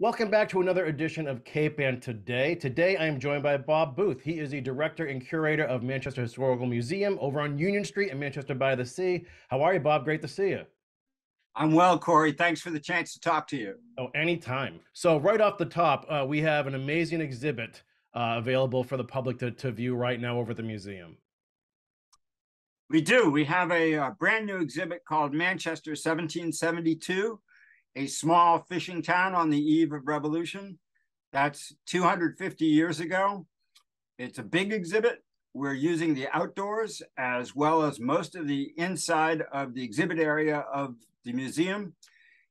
Welcome back to another edition of Cape Ann Today. Today I am joined by Bob Booth. He is the director and curator of Manchester Historical Museum over on Union Street in Manchester by the Sea. How are you, Bob? Great to see you. I'm well, Kory. Thanks for the chance to talk to you. Oh, anytime. So, right off the top, uh, we have an amazing exhibit uh, available for the public to, to view right now over at the museum. We do. We have a, a brand new exhibit called Manchester 1772 a small fishing town on the eve of revolution. That's 250 years ago. It's a big exhibit. We're using the outdoors as well as most of the inside of the exhibit area of the museum.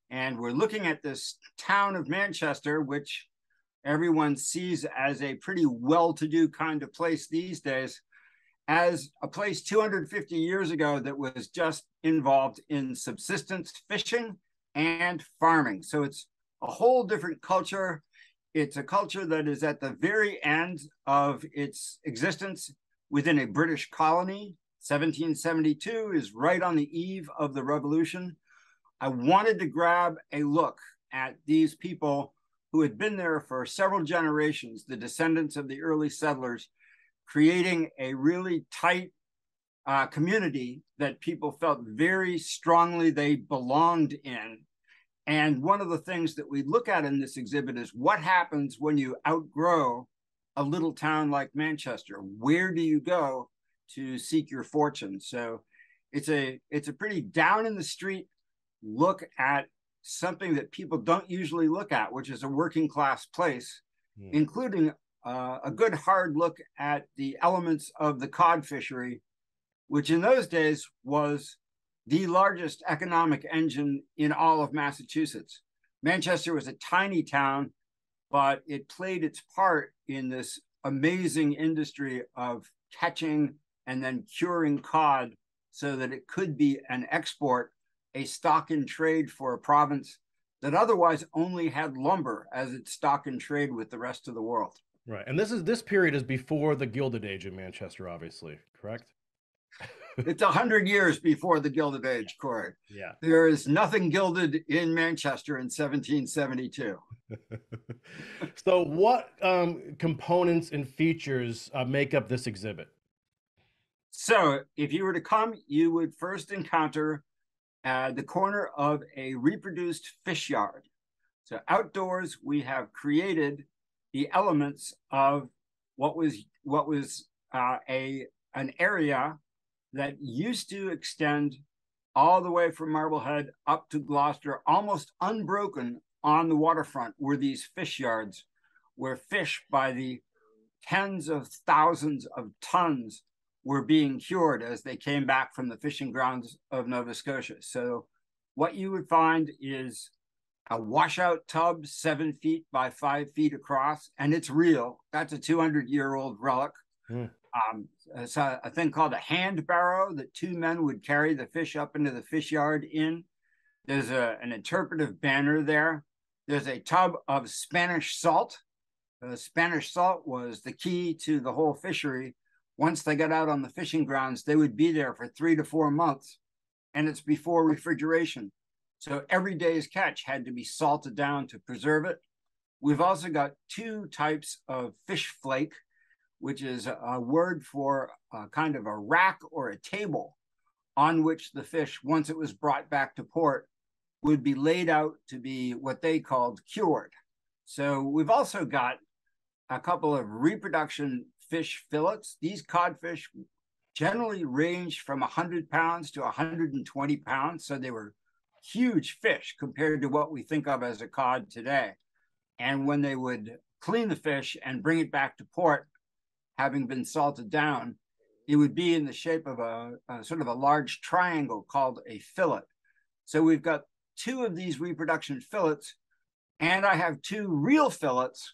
And we're looking at this town of Manchester, which everyone sees as a pretty well to do kind of place these days, as a place 250 years ago that was just involved in subsistence fishing and farming. So it's a whole different culture. It's a culture that is at the very end of its existence within a British colony. 1772 is right on the eve of the revolution. I wanted to grab a look at these people who had been there for several generations, the descendants of the early settlers, creating a really tight uh, community that people felt very strongly they belonged in and one of the things that we look at in this exhibit is what happens when you outgrow a little town like Manchester. Where do you go to seek your fortune? So it's a it's a pretty down in the street look at something that people don't usually look at, which is a working class place, mm. including uh, a good hard look at the elements of the cod fishery, which in those days was the largest economic engine in all of Massachusetts. Manchester was a tiny town, but it played its part in this amazing industry of catching and then curing cod so that it could be an export, a stock in trade for a province that otherwise only had lumber as its stock in trade with the rest of the world. Right. And this is this period is before the Gilded Age in Manchester, obviously, correct? it's a hundred years before the Gilded Age, Kory. Yeah. There is nothing gilded in Manchester in 1772. so, what um, components and features uh, make up this exhibit? So, if you were to come, you would first encounter uh, the corner of a reproduced fish yard. So, outdoors, we have created the elements of what was what was uh, a an area that used to extend all the way from Marblehead up to Gloucester, almost unbroken on the waterfront, were these fish yards where fish by the tens of thousands of tons were being cured as they came back from the fishing grounds of Nova Scotia. So, what you would find is a washout tub seven feet by five feet across, and it's real. That's a 200 year old relic. Mm. Um, a, a, thing called a hand barrow that two men would carry the fish up into the fish yard in. There's a, an interpretive banner there. There's a tub of Spanish salt. The Spanish salt was the key to the whole fishery. Once they got out on the fishing grounds, they would be there for three to four months, and it's before refrigeration. So every day's catch had to be salted down to preserve it. We've also got two types of fish flake which is a word for a kind of a rack or a table on which the fish, once it was brought back to port, would be laid out to be what they called cured. So we've also got a couple of reproduction fish fillets. These codfish generally ranged from 100 pounds to 120 pounds. So they were huge fish compared to what we think of as a cod today. And when they would clean the fish and bring it back to port, having been salted down, it would be in the shape of a, a, sort of a large triangle called a fillet. So we've got two of these reproduction fillets, and I have two real fillets,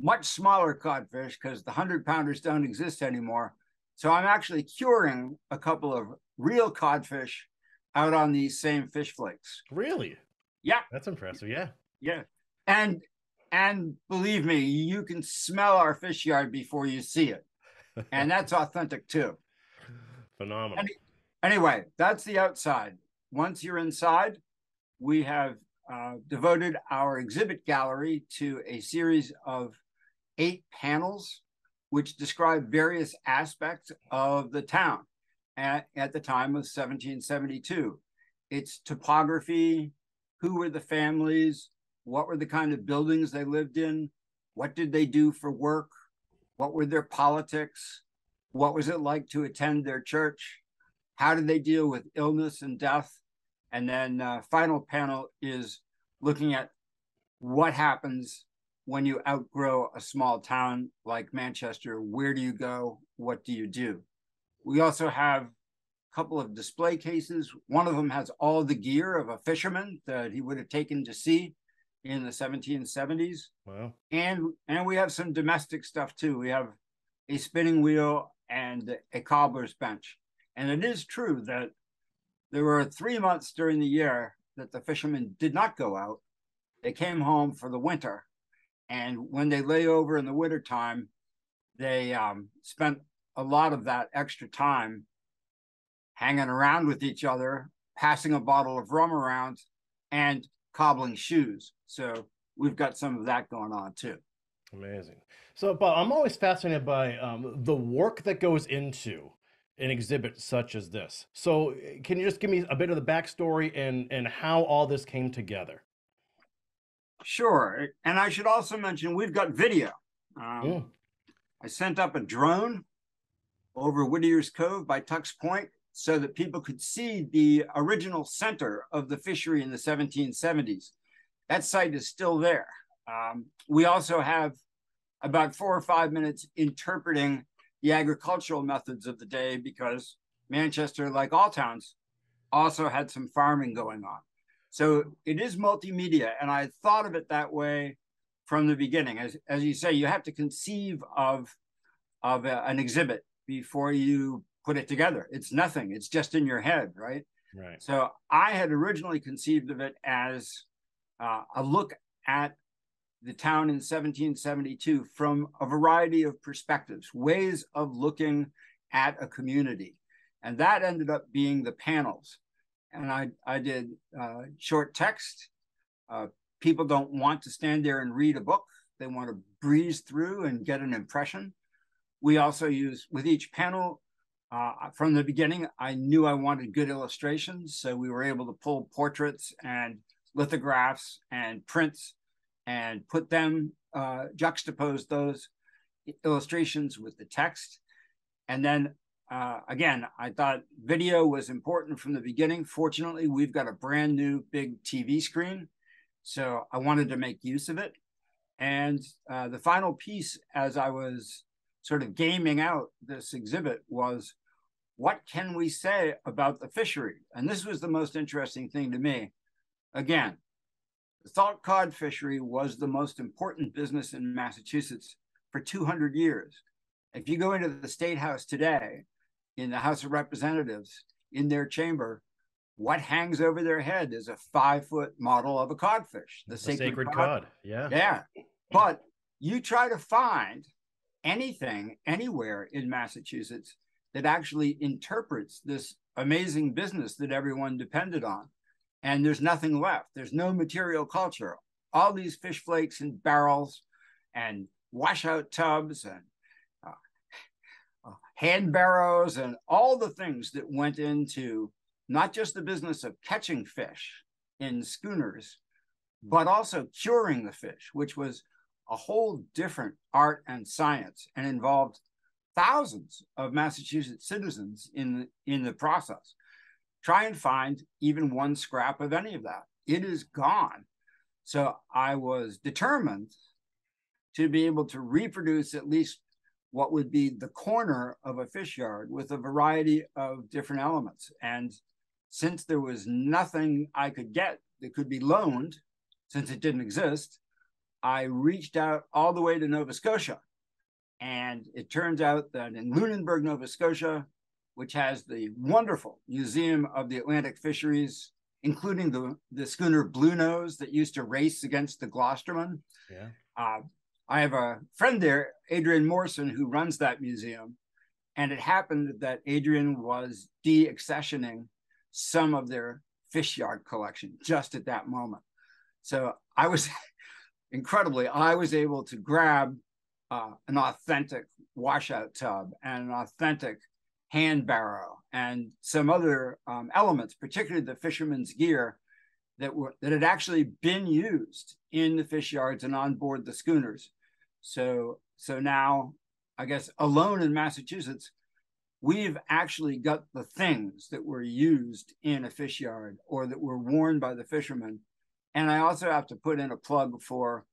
much smaller codfish because the 100 pounders don't exist anymore. So I'm actually curing a couple of real codfish out on these same fish flakes. Really? Yeah. That's impressive. Yeah. Yeah. And and believe me, you can smell our fish yard before you see it. And that's authentic too. Phenomenal. Any, anyway, that's the outside. Once you're inside, we have uh, devoted our exhibit gallery to a series of eight panels which describe various aspects of the town at, at the time of 1772. Its topography, who were the families, what were the kind of buildings they lived in, what did they do for work, what were their politics, what was it like to attend their church, how did they deal with illness and death, and then uh, final panel is looking at what happens when you outgrow a small town like Manchester, where do you go? What do you do? We also have a couple of display cases. One of them has all the gear of a fisherman that he would have taken to sea in the 1770s. Wow. And and we have some domestic stuff too. We have a spinning wheel and a cobbler's bench. And it is true that there were three months during the year that the fishermen did not go out. They came home for the winter and when they lay over in the wintertime, they um, spent a lot of that extra time hanging around with each other, passing a bottle of rum around, and cobbling shoes. So we've got some of that going on too. Amazing. So, but I'm always fascinated by um, the work that goes into an exhibit such as this. So, can you just give me a bit of the backstory and and how all this came together? Sure. And I should also mention we've got video. Um, yeah. I sent up a drone over Whittier's Cove by Tuck's Point so that people could see the original center of the fishery in the 1770s. That site is still there. Um, we also have about four or five minutes interpreting the agricultural methods of the day because Manchester, like all towns, also had some farming going on. So it is multimedia, and I thought of it that way from the beginning. As as you say, you have to conceive of of a, an exhibit before you put it together. It's nothing. It's just in your head, right? Right. So I had originally conceived of it as uh, a look at the town in 1772 from a variety of perspectives, ways of looking at a community. And that ended up being the panels and I, I did uh, short text. Uh, people don't want to stand there and read a book. They want to breeze through and get an impression. We also use, with each panel, uh, from the beginning, I knew I wanted good illustrations. So we were able to pull portraits and lithographs and prints and put them, uh, juxtapose those illustrations with the text. And then uh, again, I thought video was important from the beginning. Fortunately, we've got a brand new big TV screen. So I wanted to make use of it. And uh, the final piece, as I was sort of gaming out this exhibit, was what can we say about the fishery? And this was the most interesting thing to me. Again, the salt cod fishery was the most important business in Massachusetts for 200 years. If you go into the state house today, in the House of Representatives in their chamber, what hangs over their head is a five foot model of a codfish, the sacred, sacred cod. cod. Yeah. Yeah. But you try to find anything anywhere in Massachusetts that actually interprets this amazing business that everyone depended on. And there's nothing left. There's no material culture. All these fish flakes and barrels and washout tubs and uh, uh, hand barrows and all the things that went into not just the business of catching fish in schooners, hmm. but also curing the fish, which was a whole different art and science and involved thousands of Massachusetts citizens in the, in the process. Try and find even one scrap of any of that. It is gone. So I was determined to be able to reproduce at least what would be the corner of a fish yard with a variety of different elements. And since there was nothing I could get that could be loaned, since it didn't exist, I reached out all the way to Nova Scotia. And it turns out that in Lunenburg, Nova Scotia, which has the wonderful Museum of the Atlantic Fisheries, including the, the schooner Bluenose that used to race against the Gloucesterman. Yeah. Uh, I have a friend there, Adrian Morrison, who runs that museum. And it happened that Adrian was deaccessioning some of their fish yard collection just at that moment. So I was incredibly, I was able to grab uh, an authentic washout tub and an authentic hand barrow and some other um, elements, particularly the fisherman's gear that were that had actually been used in the fish yards and on board the schooners. So so now, I guess alone in Massachusetts, we've actually got the things that were used in a fish yard or that were worn by the fishermen. And I also have to put in a plug for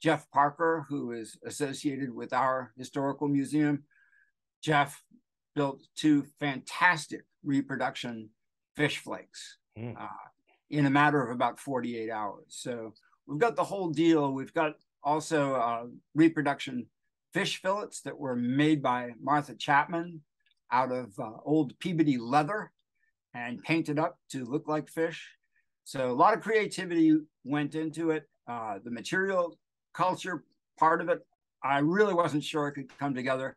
Jeff Parker, who is associated with our historical museum. Jeff built two fantastic reproduction fish flakes mm. uh, in a matter of about 48 hours. So we've got the whole deal. We've got also uh, reproduction fish fillets that were made by Martha Chapman out of uh, old Peabody leather and painted up to look like fish. So a lot of creativity went into it. Uh, the material culture part of it, I really wasn't sure it could come together.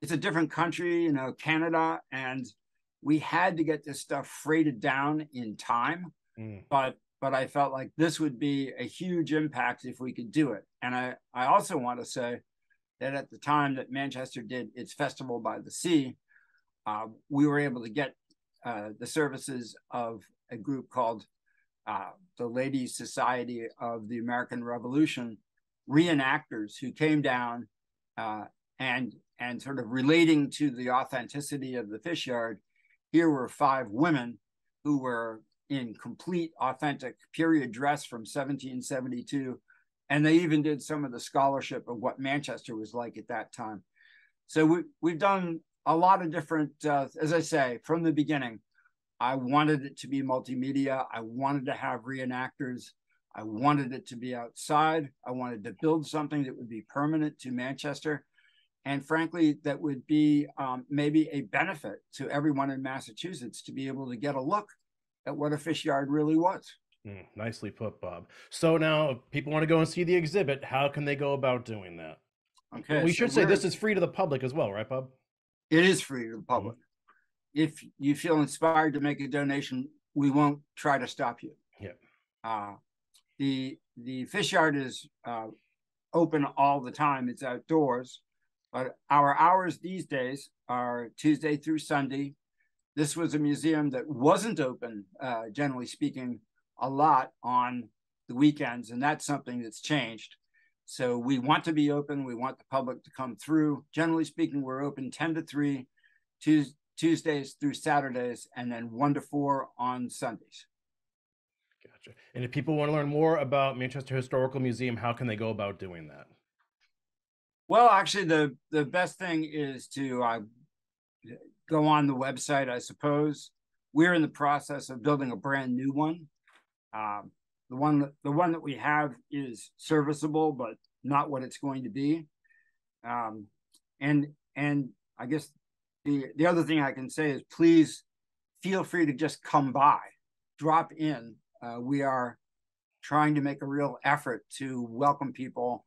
It's a different country, you know, Canada, and we had to get this stuff freighted down in time. Mm. But but I felt like this would be a huge impact if we could do it. And I, I also want to say that at the time that Manchester did its Festival by the Sea, uh, we were able to get uh, the services of a group called uh, the Ladies Society of the American Revolution reenactors who came down uh, and and sort of relating to the authenticity of the fish yard. Here were five women who were in complete authentic period dress from 1772 and they even did some of the scholarship of what manchester was like at that time so we, we've done a lot of different uh, as i say from the beginning i wanted it to be multimedia i wanted to have reenactors i wanted it to be outside i wanted to build something that would be permanent to manchester and frankly that would be um, maybe a benefit to everyone in massachusetts to be able to get a look at what a fish yard really was. Mm, nicely put, Bob. So now, if people want to go and see the exhibit, how can they go about doing that? Okay. We so should say this is free to the public as well, right, Bob? It is free to the public. If you feel inspired to make a donation, we won't try to stop you. Yeah. Uh, the the fish yard is uh, open all the time. It's outdoors, but our hours these days are Tuesday through Sunday, this was a museum that wasn't open, uh, generally speaking, a lot on the weekends, and that's something that's changed. So we want to be open. We want the public to come through. Generally speaking, we're open 10 to 3 Tuesdays through Saturdays, and then 1 to 4 on Sundays. Gotcha. And if people want to learn more about Manchester Historical Museum, how can they go about doing that? Well, actually, the, the best thing is to uh, go on the website, I suppose. We're in the process of building a brand new one. Um, the one that, the one that we have is serviceable, but not what it's going to be. Um, and and I guess the the other thing I can say is please feel free to just come by, drop in. Uh, we are trying to make a real effort to welcome people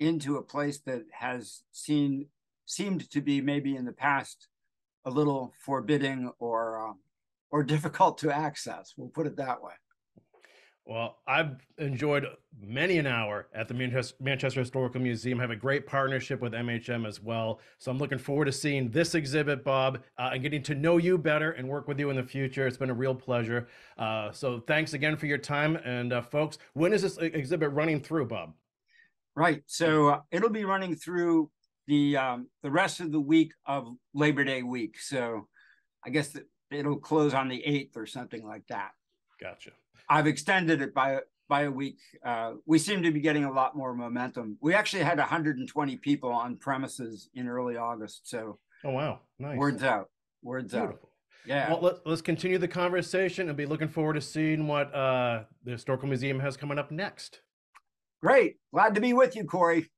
into a place that has seen seemed to be maybe in the past a little forbidding or um, or difficult to access. We'll put it that way. Well, I've enjoyed many an hour at the Manchester, Historical Museum. I have a great partnership with MHM as well. So I'm looking forward to seeing this exhibit, Bob, uh, and getting to know you better and work with you in the future. It's been a real pleasure. Uh, so thanks again for your time. And uh, folks, when is this exhibit running through, Bob? Right. So uh, it'll be running through the um, the rest of the week of Labor Day week. So I guess it'll close on the eighth or something like that. Gotcha. I've extended it by by a week. Uh, we seem to be getting a lot more momentum. We actually had 120 people on premises in early August. So oh wow, nice. Words out. Words Beautiful. out. Yeah. Well, let's let's continue the conversation and be looking forward to seeing what uh, the historical museum has coming up next. Great. Glad to be with you, Kory.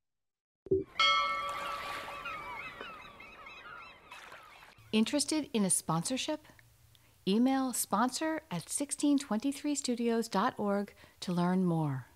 Interested in a sponsorship? Email sponsor at 1623studios.org to learn more.